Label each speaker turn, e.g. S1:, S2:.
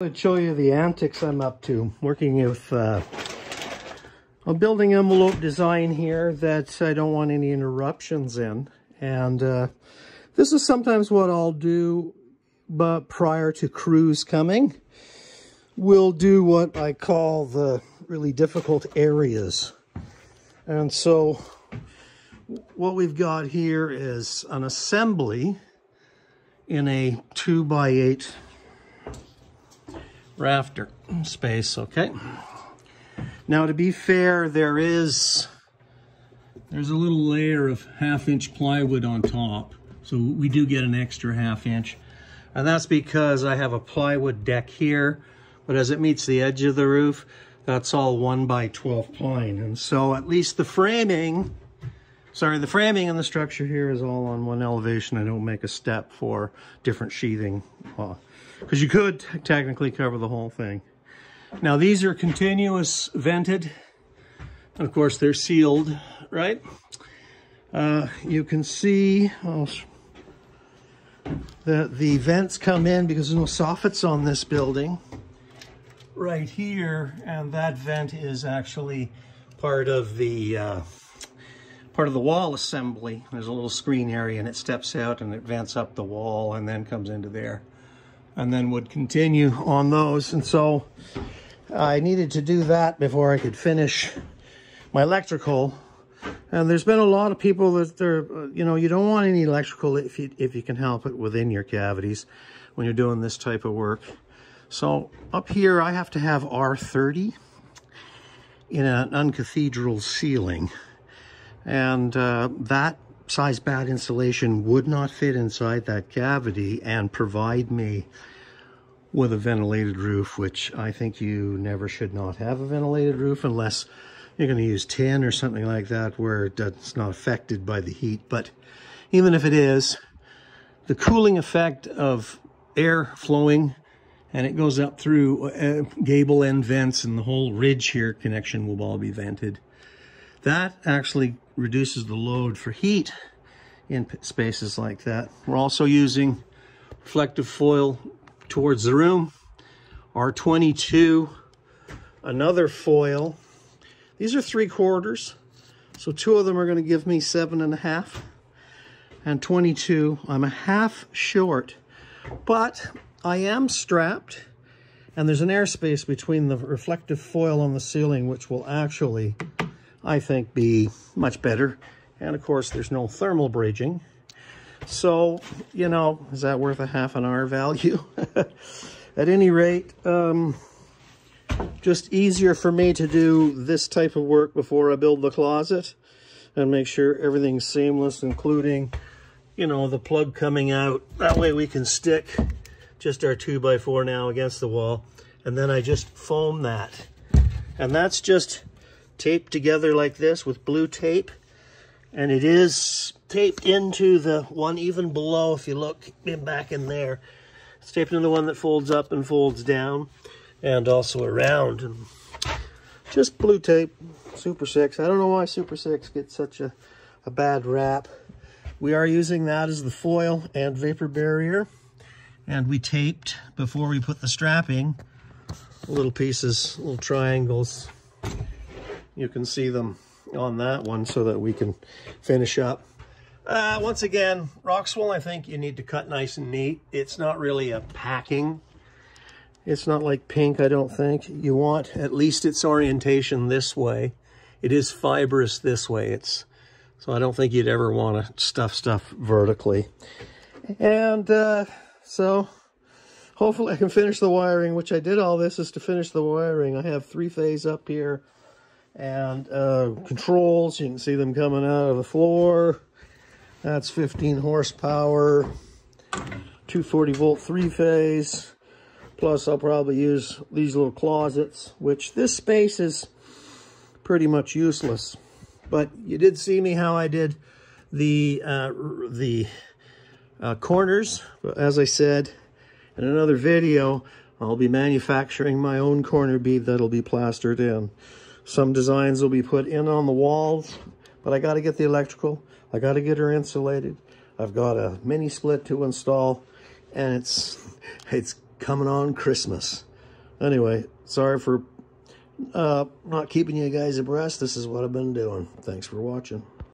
S1: I'll show you the antics I'm up to, working with uh, a building envelope design here that I don't want any interruptions in. And uh, this is sometimes what I'll do but prior to crews coming. We'll do what I call the really difficult areas. And so what we've got here is an assembly in a two by eight rafter space, okay? Now to be fair, there is, there's a little layer of half inch plywood on top. So we do get an extra half inch. And that's because I have a plywood deck here, but as it meets the edge of the roof, that's all one by 12 pine. And so at least the framing, sorry, the framing and the structure here is all on one elevation. I don't make a step for different sheathing. Because you could technically cover the whole thing. Now these are continuous vented. And of course they're sealed, right? Uh, you can see oh, that the vents come in because there's no soffits on this building. Right here, and that vent is actually part of the uh, part of the wall assembly. There's a little screen area and it steps out and it vents up the wall and then comes into there and then would continue on those. And so I needed to do that before I could finish my electrical. And there's been a lot of people that they're, you know, you don't want any electrical if you, if you can help it within your cavities when you're doing this type of work. So up here, I have to have R30 in an uncathedral ceiling. And uh, that size batt insulation would not fit inside that cavity and provide me with a ventilated roof, which I think you never should not have a ventilated roof unless you're going to use tin or something like that where it's not affected by the heat. But even if it is, the cooling effect of air flowing and it goes up through uh, gable end vents and the whole ridge here connection will all be vented. That actually reduces the load for heat in spaces like that. We're also using reflective foil towards the room. R22, another foil. These are three quarters. So two of them are gonna give me seven and a half. And 22, I'm a half short, but I am strapped and there's an airspace between the reflective foil on the ceiling, which will actually I think, be much better. And of course, there's no thermal bridging. So, you know, is that worth a half an R value? At any rate, um, just easier for me to do this type of work before I build the closet and make sure everything's seamless, including, you know, the plug coming out. That way we can stick just our 2x4 now against the wall. And then I just foam that. And that's just taped together like this with blue tape. And it is taped into the one even below, if you look in back in there. It's taped into the one that folds up and folds down and also around. And just blue tape, Super 6. I don't know why Super 6 gets such a, a bad rap. We are using that as the foil and vapor barrier. And we taped, before we put the strapping, little pieces, little triangles you can see them on that one so that we can finish up. Uh, once again, Roxwell, I think you need to cut nice and neat. It's not really a packing. It's not like pink, I don't think. You want at least its orientation this way. It is fibrous this way. It's So I don't think you'd ever want to stuff stuff vertically. And uh, so hopefully I can finish the wiring, which I did all this is to finish the wiring. I have three phase up here and uh, controls. You can see them coming out of the floor. That's 15 horsepower, 240 volt three phase. Plus I'll probably use these little closets, which this space is pretty much useless. But you did see me how I did the, uh, the uh, corners. As I said in another video, I'll be manufacturing my own corner bead that'll be plastered in. Some designs will be put in on the walls, but I got to get the electrical. I got to get her insulated. I've got a mini split to install, and it's it's coming on Christmas. Anyway, sorry for uh, not keeping you guys abreast. This is what I've been doing. Thanks for watching.